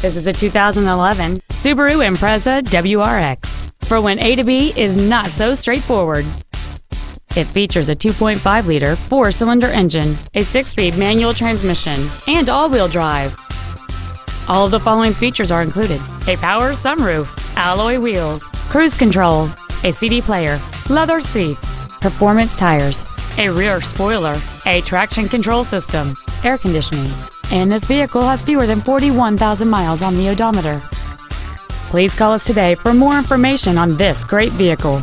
This is a 2011 Subaru Impreza WRX for when A to B is not so straightforward. It features a 2.5-liter four-cylinder engine, a six-speed manual transmission, and all-wheel drive. All of the following features are included. A power sunroof, alloy wheels, cruise control, a CD player, leather seats, performance tires, a rear spoiler, a traction control system, air conditioning, and this vehicle has fewer than 41,000 miles on the odometer. Please call us today for more information on this great vehicle.